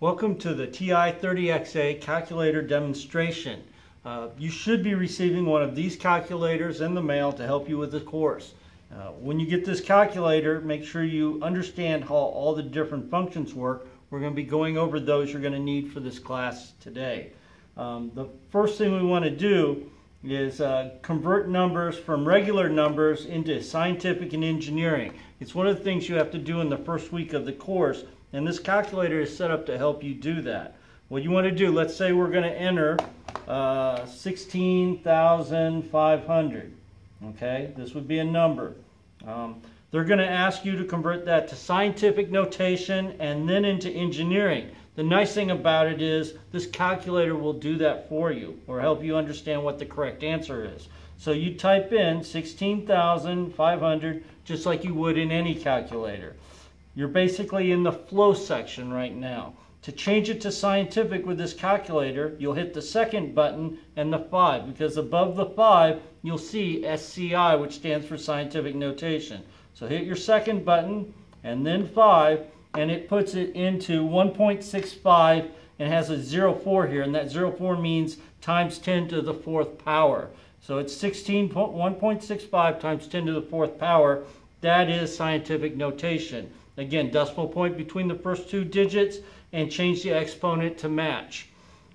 Welcome to the TI-30XA calculator demonstration. Uh, you should be receiving one of these calculators in the mail to help you with the course. Uh, when you get this calculator, make sure you understand how all the different functions work. We're going to be going over those you're going to need for this class today. Um, the first thing we want to do is uh, convert numbers from regular numbers into scientific and engineering. It's one of the things you have to do in the first week of the course and this calculator is set up to help you do that. What you want to do, let's say we're going to enter uh, 16,500. Okay, this would be a number. Um, they're going to ask you to convert that to scientific notation and then into engineering. The nice thing about it is this calculator will do that for you or help you understand what the correct answer is. So you type in 16,500 just like you would in any calculator. You're basically in the flow section right now. To change it to scientific with this calculator, you'll hit the second button and the 5 because above the 5 you'll see SCI which stands for scientific notation. So hit your second button and then 5 and it puts it into 1.65 and has a 04 here and that 04 means times 10 to the fourth power. So it's 16 1.65 times 10 to the fourth power. That is scientific notation. Again, decimal point between the first two digits and change the exponent to match.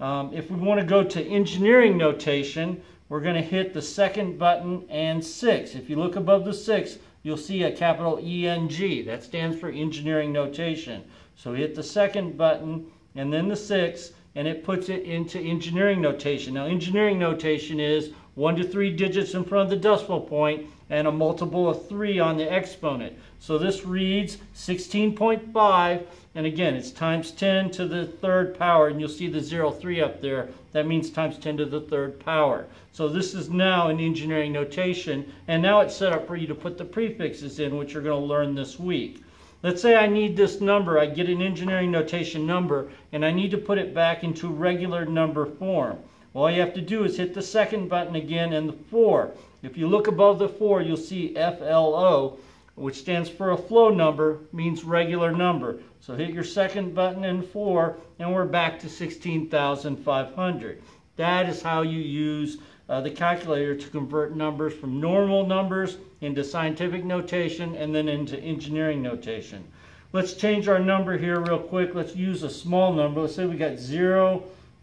Um, if we want to go to engineering notation, we're going to hit the second button and 6. If you look above the 6, you'll see a capital ENG. That stands for engineering notation. So hit the second button and then the 6 and it puts it into engineering notation. Now engineering notation is 1 to 3 digits in front of the decimal point and a multiple of 3 on the exponent. So this reads 16.5, and again, it's times 10 to the third power, and you'll see the 03 up there. That means times 10 to the third power. So this is now an engineering notation, and now it's set up for you to put the prefixes in, which you're going to learn this week. Let's say I need this number, I get an engineering notation number, and I need to put it back into regular number form. All you have to do is hit the second button again and the 4. If you look above the 4, you'll see FLO, which stands for a flow number, means regular number. So hit your second button and 4, and we're back to 16,500. That is how you use uh, the calculator to convert numbers from normal numbers into scientific notation and then into engineering notation. Let's change our number here real quick. Let's use a small number. Let's say we got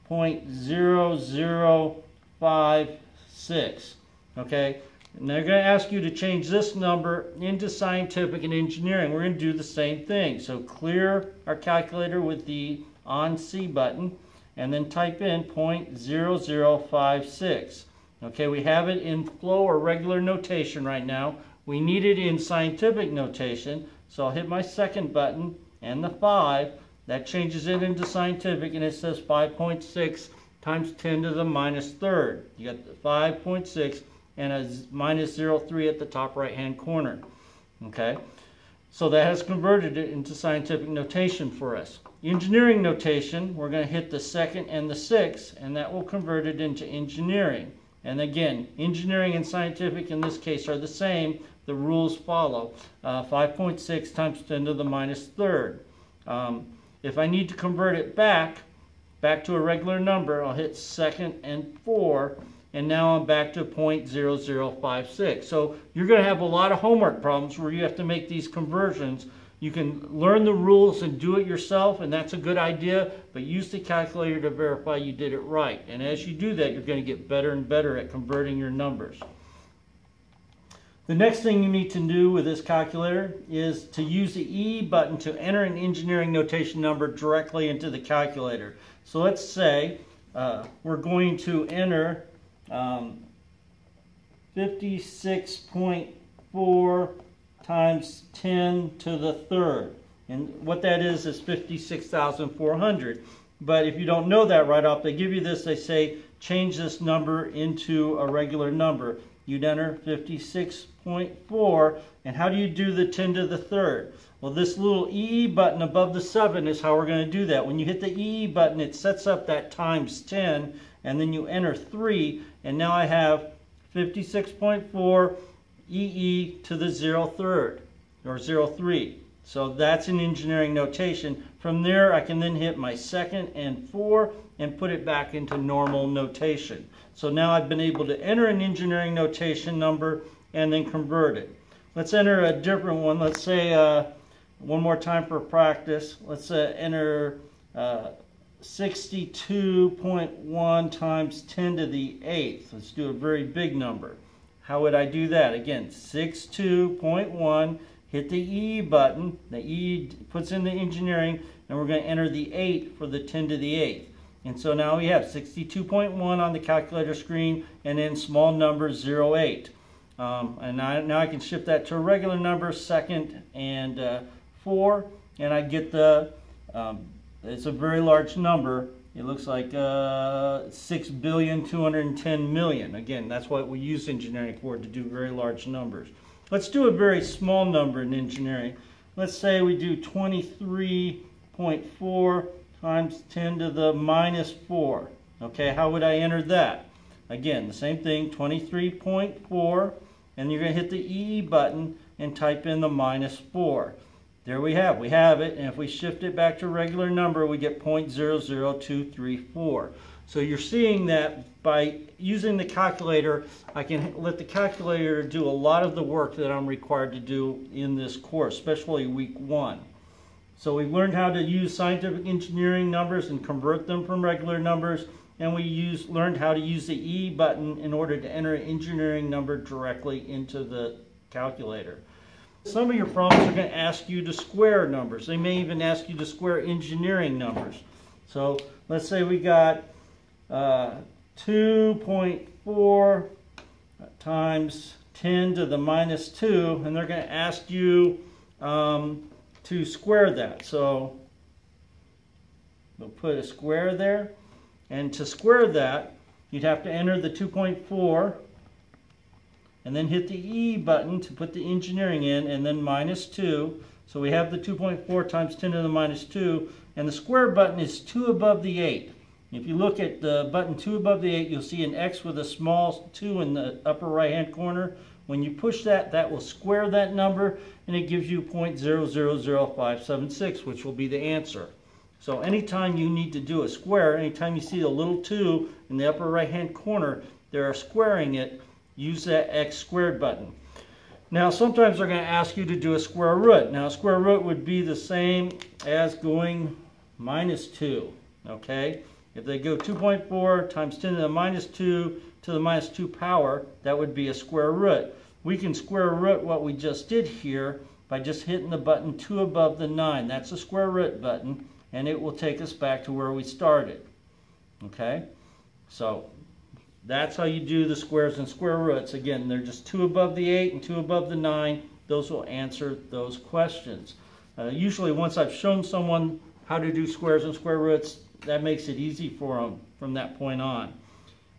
0.0056 okay? And they're going to ask you to change this number into scientific and engineering. We're going to do the same thing. So clear our calculator with the on C button and then type in 0.0056. Okay, we have it in flow or regular notation right now. We need it in scientific notation. So I'll hit my second button and the 5. That changes it into scientific and it says 5.6 times 10 to the minus third. You got the 5.6 and a minus 0.3 at the top right hand corner. Okay, so that has converted it into scientific notation for us. Engineering notation, we're going to hit the second and the sixth, and that will convert it into engineering. And again, engineering and scientific in this case are the same. The rules follow. Uh, 5.6 times 10 to the minus third. Um, if I need to convert it back, back to a regular number, I'll hit second and four, and now I'm back to 0.0056. So you're going to have a lot of homework problems where you have to make these conversions. You can learn the rules and do it yourself, and that's a good idea, but use the calculator to verify you did it right. And as you do that, you're going to get better and better at converting your numbers. The next thing you need to do with this calculator is to use the E button to enter an engineering notation number directly into the calculator. So let's say uh, we're going to enter um, 56.4 times 10 to the third. And what that is is 56,400. But if you don't know that right off, they give you this, they say change this number into a regular number. You'd enter 56.4. And how do you do the 10 to the third? Well, this little E button above the 7 is how we're going to do that. When you hit the E button, it sets up that times 10, and then you enter 3, and now I have 56.4 EE to the 0 third, or 0 3. So that's an engineering notation. From there, I can then hit my second and four and put it back into normal notation. So now I've been able to enter an engineering notation number and then convert it. Let's enter a different one. Let's say, uh, one more time for practice, let's uh, enter uh, 62.1 times 10 to the 8th. Let's do a very big number. How would I do that? Again, 62.1, hit the E button. The E puts in the engineering, and we're going to enter the 8 for the 10 to the 8th. And so now we have 62.1 on the calculator screen, and then small number 08. Um, and I, now I can shift that to a regular number, second and uh, 4, and I get the, um, it's a very large number, it looks like uh, 6 billion 210 million. Again, that's what we use engineering for, to do very large numbers. Let's do a very small number in engineering. Let's say we do 23.4 times 10 to the minus 4. Okay, how would I enter that? Again, the same thing, 23.4, and you're going to hit the EE button and type in the minus 4. There we have, we have it, and if we shift it back to regular number, we get 0.00234. So you're seeing that by using the calculator, I can let the calculator do a lot of the work that I'm required to do in this course, especially week one. So we've learned how to use scientific engineering numbers and convert them from regular numbers, and we use, learned how to use the E button in order to enter an engineering number directly into the calculator. Some of your problems are going to ask you to square numbers. They may even ask you to square engineering numbers. So let's say we got uh, 2.4 times 10 to the minus 2, and they're going to ask you um, to square that. So we'll put a square there. And to square that, you'd have to enter the 2.4 and then hit the E button to put the engineering in, and then minus 2. So we have the 2.4 times 10 to the minus 2, and the square button is 2 above the 8. If you look at the button 2 above the 8, you'll see an X with a small 2 in the upper right hand corner. When you push that, that will square that number, and it gives you 0.000576, which will be the answer. So anytime you need to do a square, anytime you see a little 2 in the upper right hand corner, they're squaring it use that x squared button. Now sometimes they're going to ask you to do a square root. Now square root would be the same as going minus 2, okay? If they go 2.4 times 10 to the minus 2 to the minus 2 power, that would be a square root. We can square root what we just did here by just hitting the button 2 above the 9. That's a square root button, and it will take us back to where we started. Okay? So that's how you do the squares and square roots. Again, they're just two above the 8 and two above the 9. Those will answer those questions. Uh, usually once I've shown someone how to do squares and square roots, that makes it easy for them from that point on.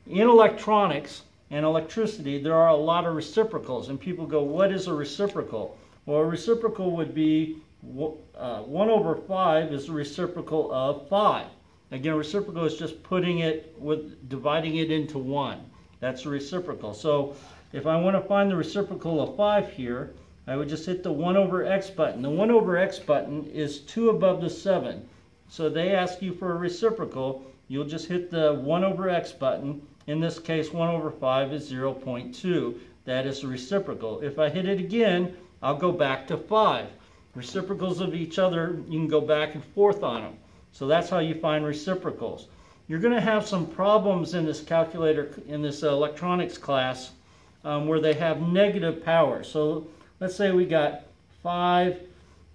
In electronics and electricity, there are a lot of reciprocals, and people go, what is a reciprocal? Well, a reciprocal would be uh, 1 over 5 is the reciprocal of 5. Again, reciprocal is just putting it with dividing it into one. That's a reciprocal. So if I want to find the reciprocal of 5 here, I would just hit the 1 over x button. The 1 over x button is 2 above the 7. So they ask you for a reciprocal, you'll just hit the 1 over x button. In this case, 1 over 5 is 0.2. That is a reciprocal. If I hit it again, I'll go back to 5. Reciprocals of each other, you can go back and forth on them. So that's how you find reciprocals. You're going to have some problems in this calculator, in this electronics class, um, where they have negative power. So let's say we got 5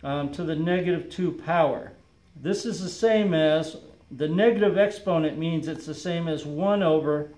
um, to the negative 2 power. This is the same as, the negative exponent means it's the same as 1 over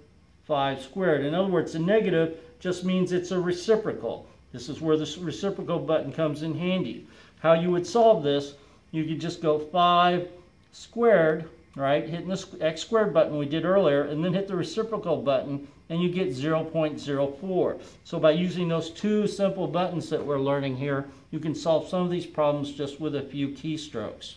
5 squared. In other words, the negative just means it's a reciprocal. This is where the reciprocal button comes in handy. How you would solve this, you could just go 5 squared, right, hitting the x squared button we did earlier, and then hit the reciprocal button, and you get 0.04. So by using those two simple buttons that we're learning here, you can solve some of these problems just with a few keystrokes.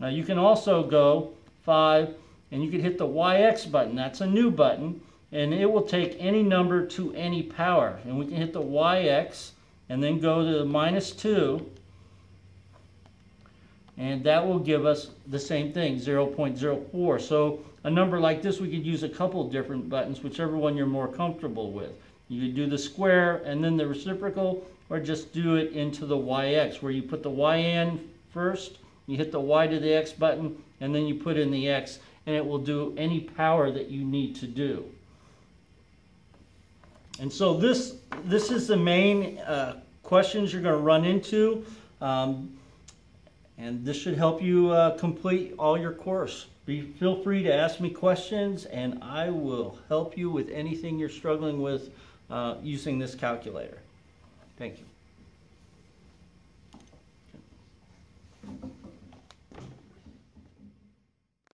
Now you can also go 5, and you can hit the YX button. That's a new button, and it will take any number to any power. And we can hit the YX, and then go to the minus 2, and that will give us the same thing, 0.04. So a number like this, we could use a couple different buttons, whichever one you're more comfortable with. You could do the square and then the reciprocal, or just do it into the YX, where you put the YN first, you hit the Y to the X button, and then you put in the X, and it will do any power that you need to do. And so this, this is the main uh, questions you're going to run into. Um, and this should help you uh, complete all your course. Be, feel free to ask me questions and I will help you with anything you're struggling with uh, using this calculator. Thank you.